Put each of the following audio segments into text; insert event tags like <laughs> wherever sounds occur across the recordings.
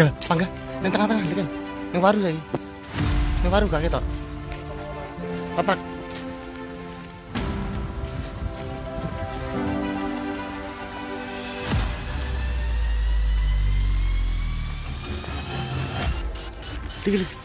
Tegal, pangga. Yang tengah-tengah, tegal. Yang baru lagi. Yang baru gak kita. Papak. Tegal.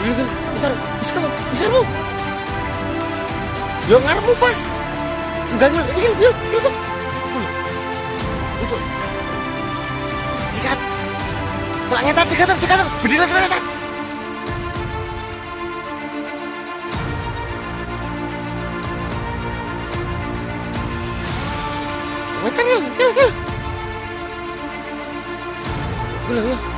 Tegal. Besar, besar, Bang. besar bu. Yo pas. Enggak, enggak, tegal, yo, yo, Bang. Itu. Sikat. Selang ngetan, cekatan, cekatan. Bedilan, bedilan. Wetan yuk, yuk, yuk. Gila, yuk.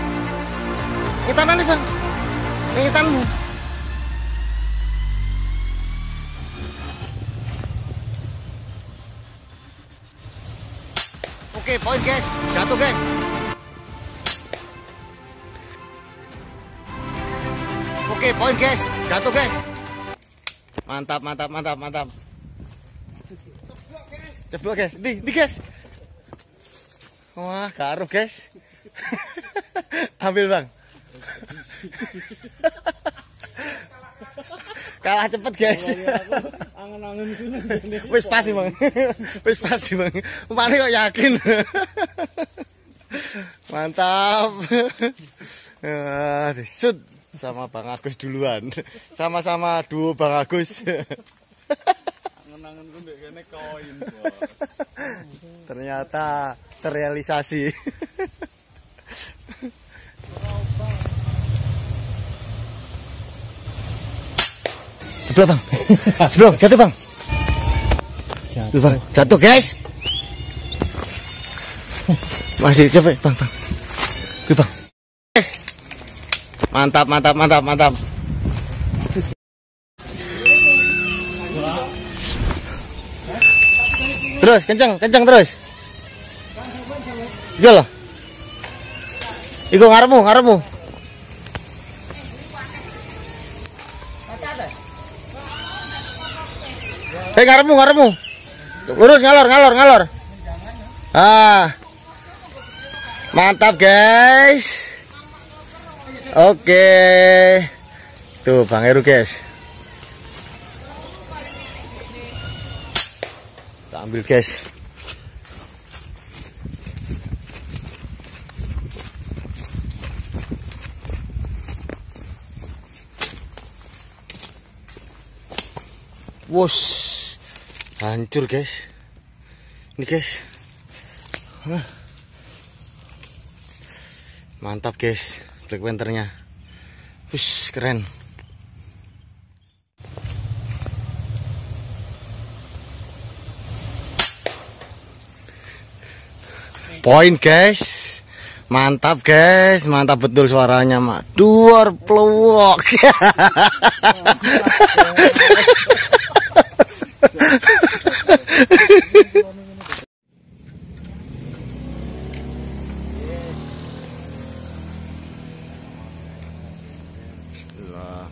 Oke, poin guys. Jatuh guys. Oke, poin guys. Jatuh guys. Mantap, mantap, mantap, mantap. Ceplok guys. Di, di guys. Wah, garuh guys. <laughs> Ambil bang. <laughs> Kalah cepet guys. Angen-angen kuwi. <laughs> Wis pas sih bang. <laughs> Wis pas sih bang. Umane kok yakin. Mantap. Ah, shoot sama Bang Agus duluan. Sama-sama duo Bang Agus. Angen-angen kuwi ndek kene koin. Ternyata terrealisasi. Jeblok bang, jeblok jatuh bang, Tuh, bang, jatuh guys. Masih cepet bang bang, Tuh, bang. Mantap mantap mantap mantap. Terus kencang kencang terus. Iya loh. Iku ngarepmu, ngarepmu. Hei ngarepmu, ngarepmu. Lurus ngalor, ngalor, ngalor. Ah. Mantap, guys. Oke. Tuh, Bang Heru, guys. Kita ambil, guys. Wos, hancur guys. Ini guys. Mantap guys, Black Panthernya. Wus, keren. Poin guys. Mantap guys, mantap betul suaranya mak. Duar pelewok. <laughs> Lah.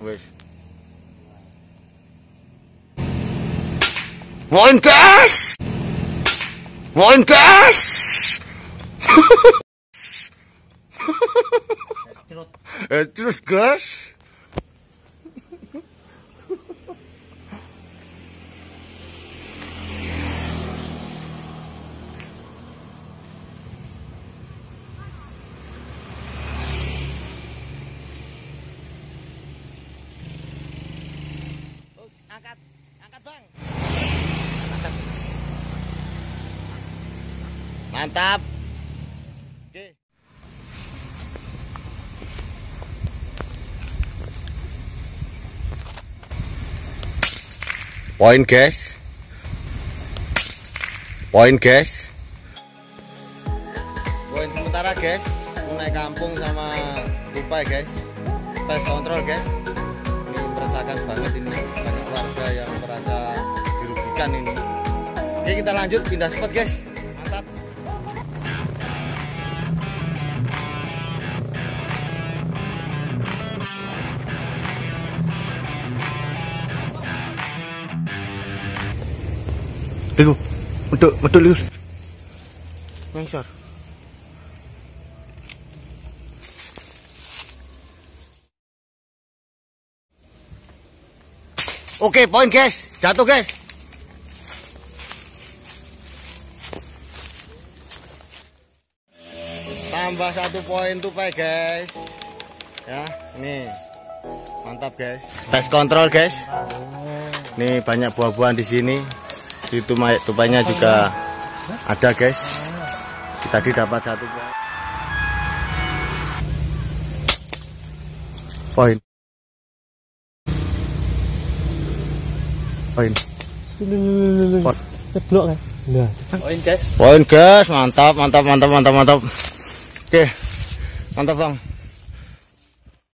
Wes. Poin gas. Poin gas. Eh, terus gas. <laughs> Angkat, angkat bang. Mantap. Oke. Poin guys. Poin guys. Poin sementara guys. Naik kampung sama Tupai guys. Pas kontrol guys. Ini meresahkan banget ini banyak warga yang merasa dirugikan ini oke kita lanjut pindah spot guys mantap Liu, untuk untuk liu. Mengsor. Oke, poin guys. Jatuh guys. Tambah satu poin tuh pak guys. Ya, ini mantap guys. Tes kontrol guys. Nih banyak buah-buahan di sini. Di tumai tupainya juga ada guys. Tadi dapat satu poin. Poin. Poin. Ceblok kan? Nah, Poin guys. Poin guys, mantap, mantap, mantap, mantap, mantap. Oke, mantap bang.